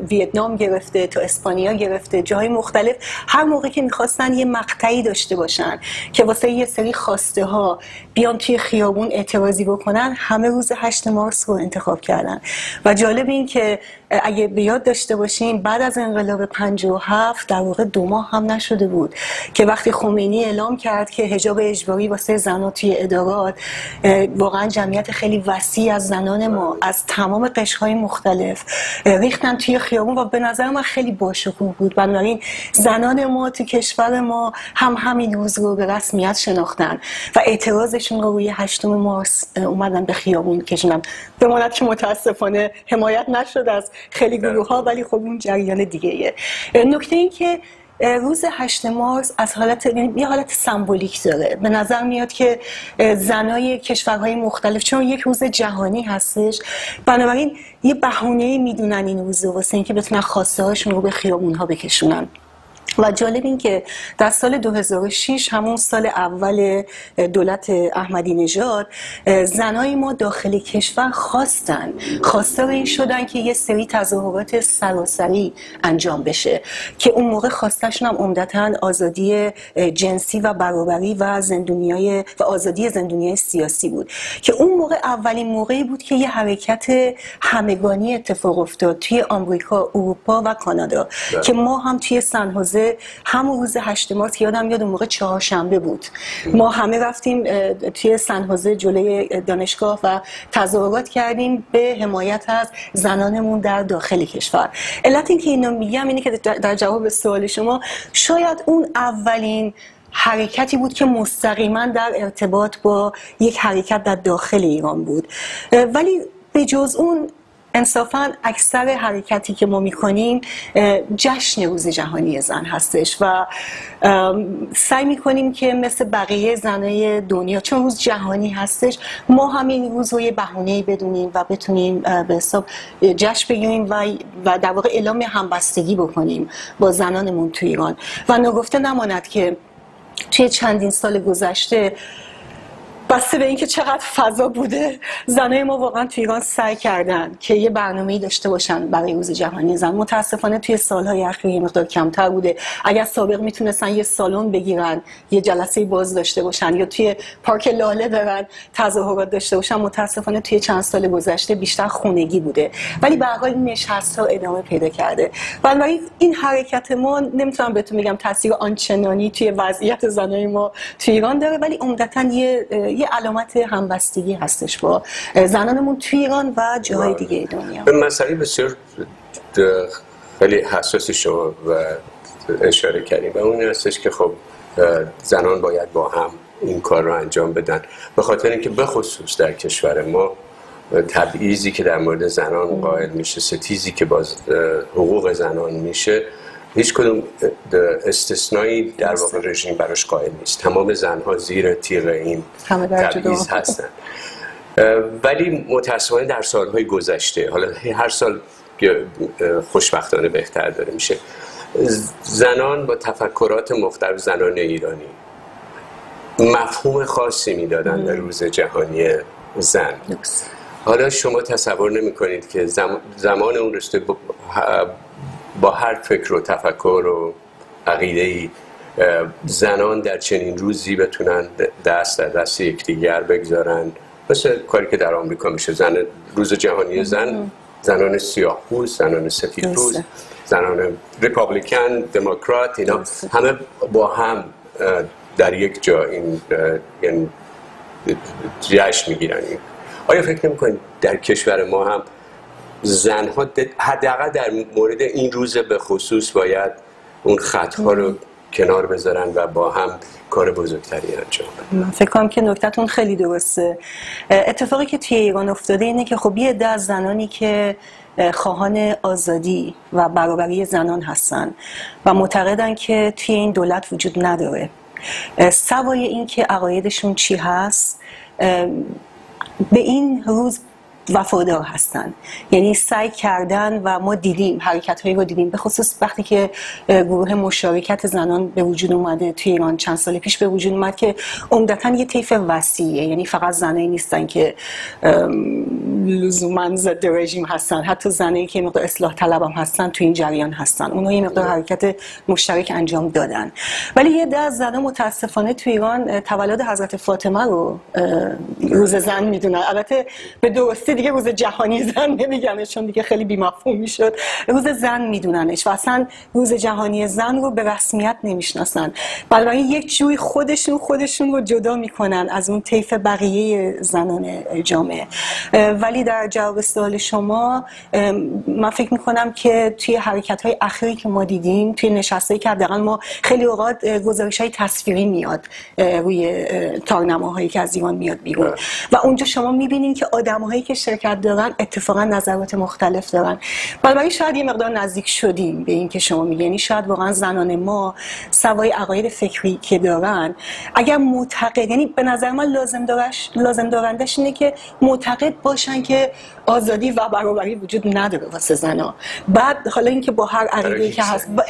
[SPEAKER 4] ویتنام گرفته تا اسپانیا گرفته جای مختلف. هر موقع که می‌خواستن یه مقطعی داشته باشن که واسه یه سری خواسته ها بیان توی خیابون اعتراضی بکنن همه روز 8 مارس رو انتخاب کردن. و جالب این که اگه به یاد داشته باشین بعد از انقلاب 57 در واقع دو ماه هم نشده بود که وقتی خمینی اعلام کرد که حجاب اجباری واسه زنان توی ادارات واقعا جمعیت خیلی وسیع از زنان ما از تمام قشرهای مختلف ریختن توی خیابون و به نظر من خیلی باشکوه بود. بنابراین زنان ما تو کشور ما هم همین روز رو به رسمیت شناختن و اعتراضشون رو روی هشتم مارس اومدن به خیابون کشیدن. به که متاسفانه حمایت نشد از خیلی گروه ها ولی خب اون جریان دیگه نکته این که روز 8 مارس از حالت یعنی یه حالت سمبولیک داره. به نظر میاد که زنای کشورهای مختلف چون یک روز جهانی هستش بنابراین یه بهونه می‌دونن این روز واسه اینکه بتونن خواسته هاشون رو به خیابون ها بکشونن. و جالب این که در سال 2006 همون سال اول دولت احمدی نژاد زنای ما داخل کشور خواستن خواستار این شدن که یه سری تظاهرات سراسری انجام بشه که اون موقع خواستشون هم عمدتا آزادی جنسی و برابری و زندونیای و آزادی زندونیای سیاسی بود که اون موقع اولین موقعی بود که یه حرکت همگانی اتفاق افتاد توی آمریکا، اروپا و کانادا ده. که ما هم توی سن همون روز 8 مارس یادم یاد اون موقع چهارشنبه بود. ما همه رفتیم توی سنحوزه جلوی دانشگاه و تظاهرات کردیم به حمایت از زنانمون در داخل کشور. علت اینکه اینو میگم اینه که در جواب سوال شما شاید اون اولین حرکتی بود که مستقیما در ارتباط با یک حرکت در داخل ایران بود. ولی به جز اون انصافا اکثر حرکتی که ما می‌کنیم جشن روز جهانی زن هستش و سعی می‌کنیم که مثل بقیه زنای دنیا چون روز جهانی هستش ما هم این روز رو یه بهونه بدونیم و بتونیم به حساب جشن بگیریم و, و در واقع اعلام همبستگی بکنیم با زنانمون تو ایران. و نگفته نماند که توی چندین سال گذشته بسته به اینکه چقدر فضا بوده. زنای ما واقعا توی ایران سعی کردن که یه برنامه‌ای داشته باشن برای روز جهانی زن. متاسفانه توی سالهای اخیر یه مقدار کمتر بوده. اگر سابق می‌تونستن یه سالن بگیرن یه جلسه باز داشته باشن یا توی پارک لاله برن تظاهرات داشته باشن متاسفانه توی چند سال گذشته بیشتر خونگی بوده. ولی به هر نشست ها ادامه پیدا کرده. بنابراین این حرکت ما نمی‌تونم بهتون میگم تاثیر آنچنانی توی وضعیت زنای ما توی ایران داره ولی عمدتا یه یه علامت همبستگی هستش با زنانمون توی ایران و جاهای دیگه دنیا.
[SPEAKER 1] به مسئله بسیار خیلی حساسی شما و اشاره کردیم. و اون هستش که خب زنان باید با هم این کار رو انجام بدن. به خاطر اینکه بخصوص در کشور ما تبعیضی که در مورد زنان قائل میشه ستیزی که باز حقوق زنان میشه هیچ کدوم استثنایی در واقع رژیم براش قائل نیست. تمام زنها زیر تیغ این تبعیض هستن. ولی متاسفانه در سالهای گذشته حالا هر سال خوشبختانه بهتر داره میشه. زنان با تفکرات مختلف زنان ایرانی مفهوم خاصی می‌دادن در روز جهانی زن. حالا شما تصور نمی کنید که زمان اون رشته با هر فکر و تفکر و عقیده ای زنان در چنین روزی بتونن دست در دست یکدیگر بگذارن. مثل کاری که در آمریکا میشه زن روز جهانی زن زنان سیاه پوست زنان سفید پوست زنان ریپابلیکن دموکرات اینا همه با هم در یک جا این یعنی جشن می‌گیرن. آیا فکر نمی در کشور ما هم زنها حداقل در مورد این روز به خصوص باید اون خطها رو کنار بذارن و با هم کار بزرگتری انجام بدن.
[SPEAKER 4] من فکر کنم که نکتتون خیلی درسته. اتفاقی که توی ایران افتاده اینه که خب یه زنانی که خواهان آزادی و برابری زنان هستن و معتقدن که توی این دولت وجود نداره. سوای این که عقایدشون چی هست به این روز وفادار هستن. یعنی سعی کردن و ما دیدیم حرکت هایی رو دیدیم. به خصوص وقتی که گروه مشارکت زنان به وجود اومده توی ایران چند سال پیش به وجود اومد که عمدتا یه طیف وسیعه. یعنی فقط زنایی نیستن که لزوما ضد رژیم هستن. حتی زنایی که مقدار اصلاح طلب هم هستن توی این جریان هستن. اونها یه مقدار حرکت مشترک انجام دادن. ولی یه ده زنان متاسفانه توی ایران تولد حضرت فاطمه رو روز زن می‌دونن. البته به درستی دیگه روز جهانی زن نمیگنش چون دیگه خیلی بیمفهوم می‌شد. روز زن میدوننش و اصلا روز جهانی زن رو به رسمیت نمی‌شناسن. بنابراین یک جوی خودشون خودشون رو جدا می‌کنن از اون طیف بقیه زنان جامعه. ولی در جواب سوال شما من فکر می‌کنم که توی حرکت های اخیری که ما دیدیم توی نشسته که حداقل ما خیلی اوقات گزارش های تصویری میاد روی تارنماهایی که از ایران میاد بیرون. و اونجا شما می‌بینین که آدمهایی که شرکت دارن اتفاقا نظرات مختلف دارن. بنابراین شاید یه مقدار نزدیک شدیم به این که شما میگی. یعنی شاید واقعا زنان ما سوای عقاید فکری که دارن اگر معتقد یعنی به نظر من لازم دارش لازم دارندش اینه که معتقد باشن که آزادی و برابری وجود نداره واسه زنا. بعد حالا اینکه با هر عقیده که هست با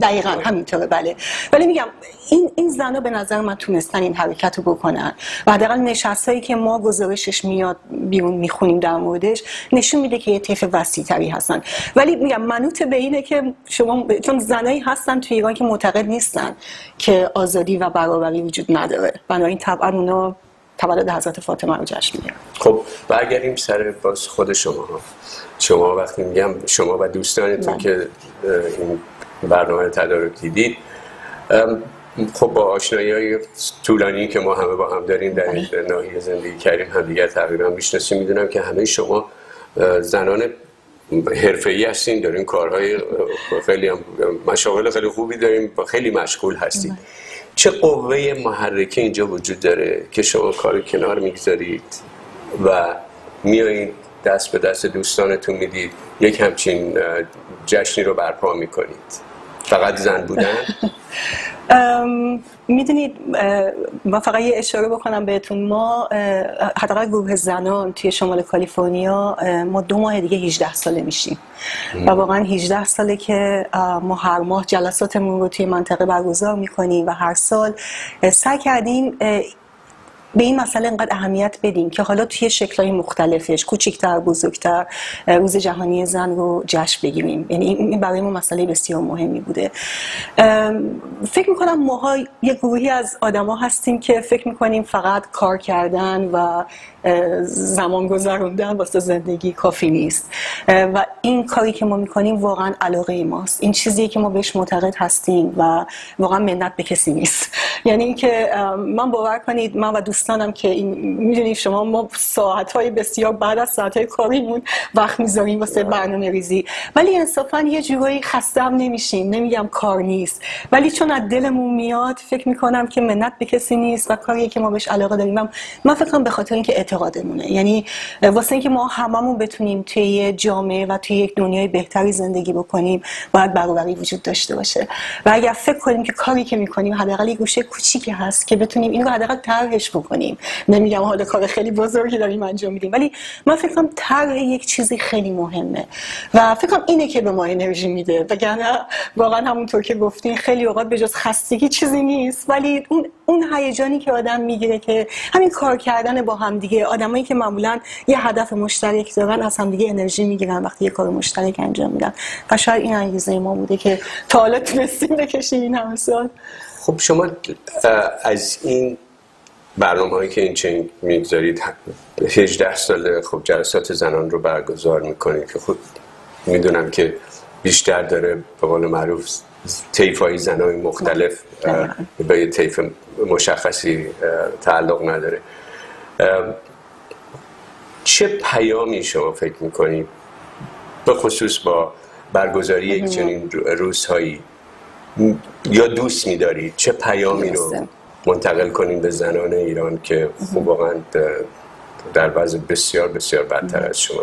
[SPEAKER 4] دقیقا همینطوره بله. ولی میگم این این زنا به نظر من تونستن این حرکت رو بکنن. و حداقل نشستایی که ما گزارشش میاد بیرون می‌خونیم در موردش نشون میده که یه طیف وسیع تری هستن. ولی میگم منوط به اینه که شما چون زنایی هستن تو ایران که معتقد نیستن که آزادی و برابری وجود نداره. بنابراین طبعا اونا تولد حضرت فاطمه رو جشن می‌گیرن
[SPEAKER 1] خب برگردیم سر باز خود شما. شما وقتی میگم شما و دوستانتون که این برنامه تدارک دیدید خب با آشنایی های طولانی که ما همه با هم داریم در این ناحیه زندگی کردیم همدیگر تقریبا می‌شناسیم می‌دونم که همه شما زنان ای هستین دارین کارهای خیلی هم مشاغل خیلی خوبی داریم خیلی مشغول هستید چه قوه محرکه اینجا وجود داره که شما کار کنار می‌گذارید و میایید دست به دست دوستانتون می‌دید یک همچین جشنی رو برپا می‌کنید. فقط زن بودن؟
[SPEAKER 4] می‌دونید ما فقط یه اشاره بکنم بهتون. ما حداقل گروه زنان توی شمال کالیفرنیا ما دو ماه دیگه 18 ساله میشیم. و واقعا 18 ساله که ما هر ماه جلساتمون رو توی منطقه برگزار می‌کنیم و هر سال سعی کردیم به این مسئله انقدر اهمیت بدیم که حالا توی شکلهای مختلفش کوچکتر بزرگتر روز جهانی زن رو جشن بگیریم. یعنی این برای ما مسئله بسیار مهمی بوده. فکر می‌کنم ماها یه گروهی از آدما هستیم که فکر می‌کنیم فقط کار کردن و زمان گذروندن واسه زندگی کافی نیست. و این کاری که ما می‌کنیم واقعا علاقه ماست. این چیزی که ما بهش معتقد هستیم و واقعا منت به کسی نیست. یعنی اینکه من باور کنید من و دوستانم که این می‌دونید شما ما ساعت های بسیار بعد از ساعت های کاریمون وقت می‌ذاریم واسه برنامه ریزی ولی انصافا یه جورایی خسته هم نمیشیم نمیگم کار نیست. ولی چون از دلمون میاد فکر می‌کنم که منت به کسی نیست و کاری که ما بهش علاقه داریم. من فکر به خاطر اینکه اعتقادمونه. یعنی واسه اینکه ما هممون بتونیم توی یه جامعه و توی یک دنیای بهتری زندگی بکنیم باید برابری وجود داشته باشه. و اگر فکر کنیم که کاری که می‌کنیم حداقل یه گوشه کوچیکی هست که بتونیم این رو حداقل طرحش بکنیم. نمیگم حالا کار خیلی بزرگی داریم انجام میدیم ولی من فکر کنم طرح یک چیزی خیلی مهمه. و فکر کنم اینه که به ما انرژی میده. وگرنه واقعا همونطور که گفتین خیلی اوقات به جز خستگی چیزی نیست ولی اون اون هیجانی که آدم می‌گیره که همین کار کردن با هم دیگه آدمایی که معمولا یه هدف مشترک دارن از هم دیگه انرژی می‌گیرن وقتی یه کار مشترک انجام میدن. و شاید این انگیزه ما بوده که تا حالا تونستیم بکشیم این همه
[SPEAKER 1] خب شما از این برنامه هایی که این چنین می‌گذارید 18 ساله خب جلسات زنان رو برگزار می‌کنید که خود می‌دونم که بیشتر داره به قول معروف تیف های زنای مختلف به یه تیف مشخصی تعلق نداره. چه پیامی شما فکر می‌کنید؟ به خصوص با برگزاری یک چنین روزهایی یا دوست میدارید؟ چه پیامی رو منتقل کنیم به زنان ایران که خوب واقعا در وضع بسیار بسیار بدتر از شما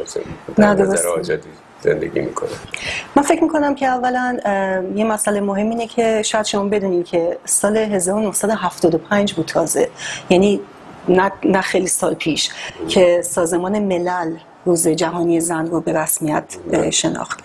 [SPEAKER 1] در نظر آزادی زندگی می‌کنه
[SPEAKER 4] من فکر می‌کنم که اولا یه مسئله مهم اینه که شاید شما بدونید که سال 1975 بود تازه. یعنی نه, خیلی سال پیش که سازمان ملل روز جهانی زن رو به رسمیت شناخت.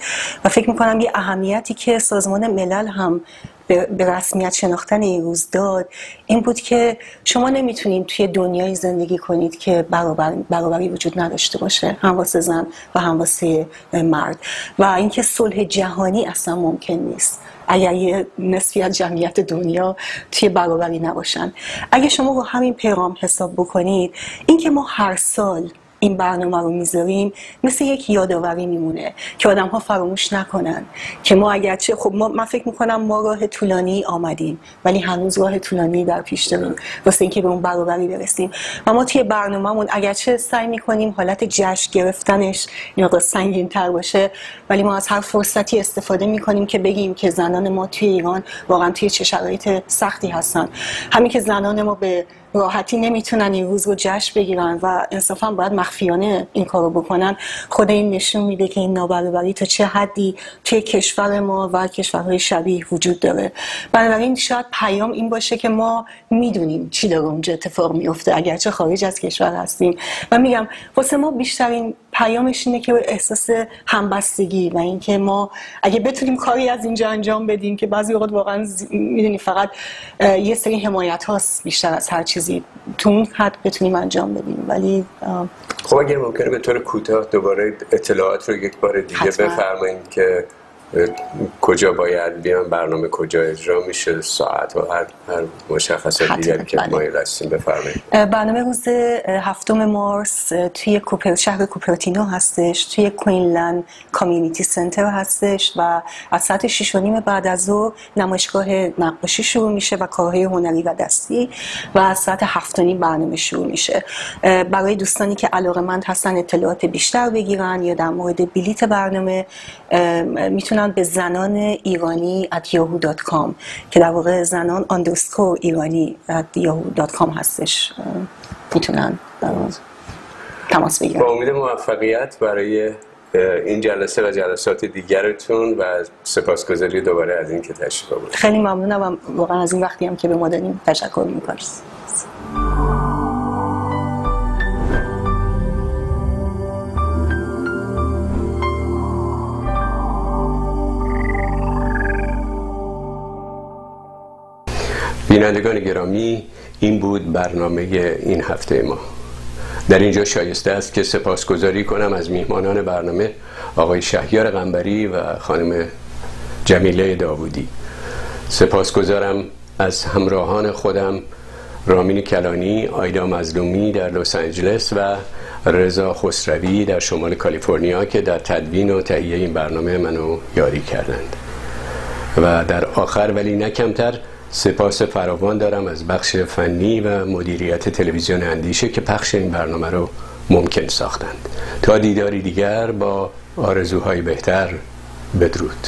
[SPEAKER 4] و فکر می‌کنم یه اهمیتی که سازمان ملل هم به رسمیت شناختن این روز داد این بود که شما نمی‌تونید توی دنیای زندگی کنید که برابر، برابری وجود نداشته باشه هم واسه زن و هم واسه مرد. و اینکه صلح جهانی اصلا ممکن نیست. اگر یه نصفی از جمعیت دنیا توی برابری نباشن. اگه شما رو همین پیغام حساب بکنید اینکه ما هر سال این برنامه رو می‌ذاریم مثل یک یادآوری میمونه که آدم ها فراموش نکنن که ما اگرچه خب ما من فکر می‌کنم ما راه طولانی آمدیم ولی هنوز راه طولانی در پیش داریم. واسه اینکه به اون برابری برسیم. و ما توی برنامهمون اگرچه سعی می‌کنیم حالت جشن گرفتنش یا سنگین تر باشه ولی ما از هر فرصتی استفاده می‌کنیم که بگیم که زنان ما توی ایران واقعا توی چه شرایط سختی هستن. همین که زنان ما به راحتی نمی‌تونن این روز رو جشن بگیرن و انصافا باید مخفیانه این کارو بکنن. خود این نشون میده که این نابرابری تا چه حدی توی کشور ما و کشورهای شبیه وجود داره. بنابراین شاید پیام این باشه که ما می‌دونیم چی داره اونجا اتفاق میفته اگرچه خارج از کشور هستیم. و میگم واسه ما بیشترین پیامش اینه که احساس همبستگی و اینکه ما اگه بتونیم کاری از اینجا انجام بدیم که بعضی اوقات واقعا می‌دونی فقط یه سری حمایت هاست بیشتر از هر چیزی تو اون حد بتونیم انجام بدیم. ولی
[SPEAKER 1] خب اگر ممکنه به طور کوتاه دوباره اطلاعات رو یک بار دیگه بفرمایید که کجا باید بیان برنامه کجا اجرا میشه ساعت و هر, هر مشخصات دیگری که بله. مایل هستیم بفرمایید.
[SPEAKER 4] برنامه روز هفتم مارس توی کوپر شهر کوپرتینو هستش توی کوینلند کامیونیتی سنتر هستش و از ساعت 6 و نیم بعد از ظهر نمایشگاه نقاشی شروع میشه و کارهای هنری و دستی و از ساعت هفت نیم برنامه شروع میشه. برای دوستانی که علاقمند هستن اطلاعات بیشتر بگیرن یا در مورد بلیت برنامه می‌تونن می‌تونن به زنان ایرانی at yahoo.com که در واقع زنان اندرسکور ایرانی at yahoo.com هستش می‌تونن تماس بگیرن.
[SPEAKER 1] با امید موفقیت برای این جلسه و جلسات دیگرتون و سپاسگزاری دوباره از این که تشریف آوردید.
[SPEAKER 4] خیلی ممنونم و واقعا از این وقتی هم که به ما دادیم تشکر می‌کنم.
[SPEAKER 1] بینندگان گرامی این بود برنامه این هفته ما. در اینجا شایسته است که سپاسگزاری کنم از میهمانان برنامه آقای شهیار غنبری و خانم جمیله داوودی. سپاسگزارم از همراهان خودم رامین کلانی آیدا مظلومی در لس آنجلس و رضا خسروی در شمال کالیفرنیا که در تدوین و تهیه این برنامه منو یاری کردند. و در آخر ولی نکمتر سپاس فراوان دارم از بخش فنی و مدیریت تلویزیون اندیشه که پخش این برنامه رو ممکن ساختند. تا دیداری دیگر با آرزوهای بهتر بدرود.